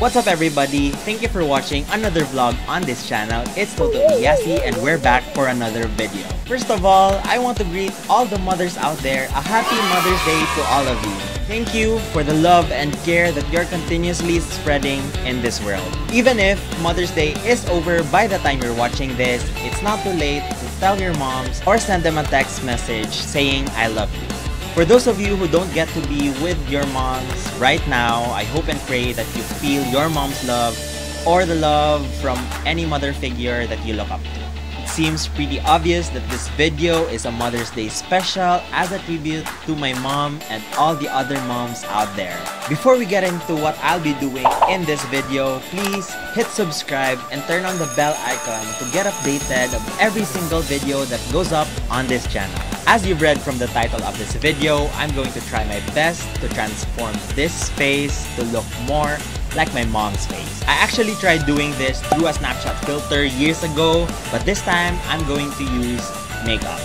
What's up everybody? Thank you for watching another vlog on this channel. It's Toto Lee Yasi and we're back for another video. First of all, I want to greet all the mothers out there a happy Mother's Day to all of you. Thank you for the love and care that you're continuously spreading in this world. Even if Mother's Day is over by the time you're watching this, it's not too late to tell your moms or send them a text message saying I love you. For those of you who don't get to be with your moms right now, I hope and pray that you feel your mom's love or the love from any mother figure that you look up to. It seems pretty obvious that this video is a Mother's Day special as a tribute to my mom and all the other moms out there. Before we get into what I'll be doing in this video, please hit subscribe and turn on the bell icon to get updated of every single video that goes up on this channel. As you've read from the title of this video, I'm going to try my best to transform this face to look more like my mom's face. I actually tried doing this through a Snapchat filter years ago, but this time I'm going to use makeup.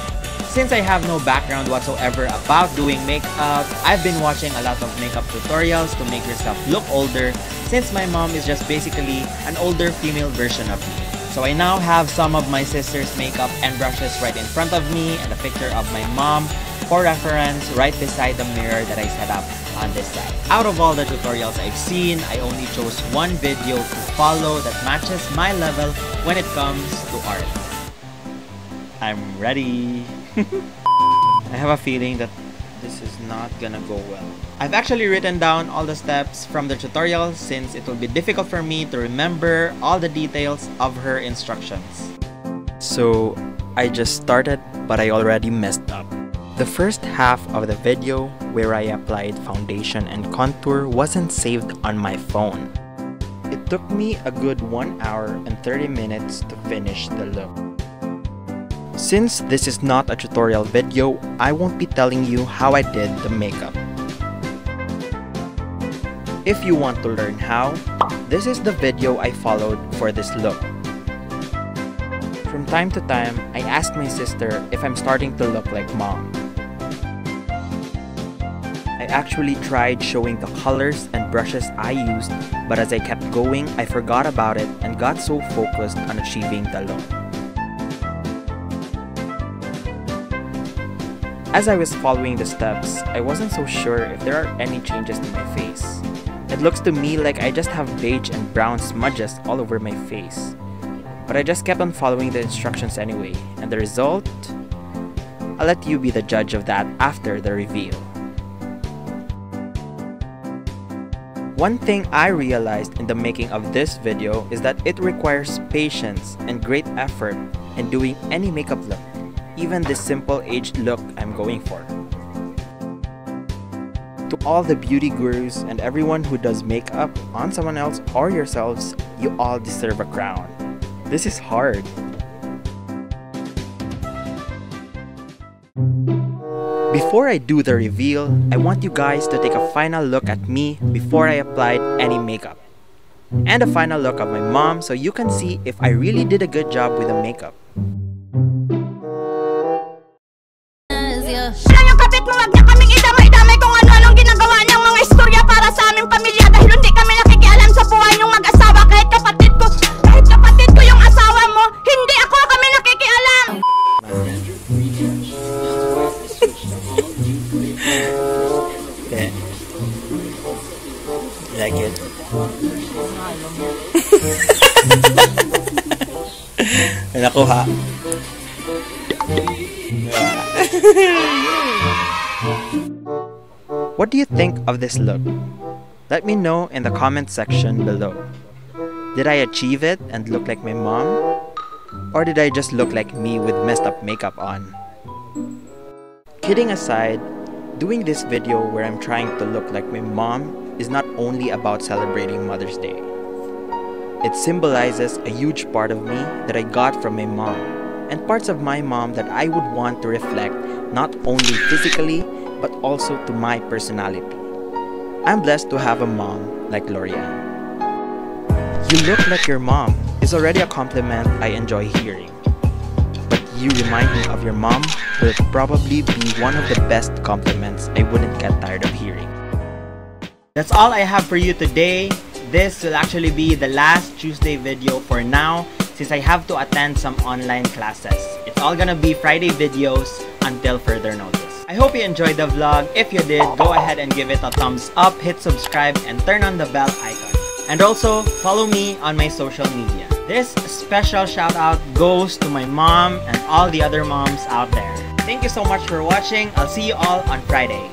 Since I have no background whatsoever about doing makeup, I've been watching a lot of makeup tutorials to make yourself look older since my mom is just basically an older female version of me. So I now have some of my sister's makeup and brushes right in front of me and a picture of my mom for reference right beside the mirror that I set up on this side. Out of all the tutorials I've seen, I only chose one video to follow that matches my level when it comes to art. I'm ready! I have a feeling that this is not gonna go well. I've actually written down all the steps from the tutorial since it will be difficult for me to remember all the details of her instructions. So I just started but I already messed up. The first half of the video where I applied foundation and contour wasn't saved on my phone. It took me a good 1 hour and 30 minutes to finish the look. Since this is not a tutorial video, I won't be telling you how I did the makeup. If you want to learn how, this is the video I followed for this look. From time to time, I ask my sister if I'm starting to look like mom. I actually tried showing the colors and brushes I used, but as I kept going, I forgot about it and got so focused on achieving the look. As I was following the steps, I wasn't so sure if there are any changes to my face. It looks to me like I just have beige and brown smudges all over my face. But I just kept on following the instructions anyway, and the result? I'll let you be the judge of that after the reveal. One thing I realized in the making of this video is that it requires patience and great effort in doing any makeup look even this simple aged look I'm going for. To all the beauty gurus and everyone who does makeup on someone else or yourselves, you all deserve a crown. This is hard. Before I do the reveal, I want you guys to take a final look at me before I applied any makeup. And a final look of my mom so you can see if I really did a good job with the makeup. You like it? May nakuha. what do you think of this look? Let me know in the comment section below. Did I achieve it and look like my mom? Or did I just look like me with messed up makeup on? Kidding aside, doing this video where I'm trying to look like my mom is not only about celebrating Mother's Day. It symbolizes a huge part of me that I got from my mom and parts of my mom that I would want to reflect not only physically but also to my personality. I'm blessed to have a mom like Lorianne. You look like your mom is already a compliment I enjoy hearing. But you remind me of your mom will probably be one of the best compliments I wouldn't get tired of hearing. That's all I have for you today. this will actually be the last Tuesday video for now since I have to attend some online classes. It's all gonna be Friday videos until further notice. I hope you enjoyed the vlog. If you did, go ahead and give it a thumbs up, hit subscribe, and turn on the bell icon. And also, follow me on my social media. This special shout out goes to my mom and all the other moms out there. Thank you so much for watching. I'll see you all on Friday.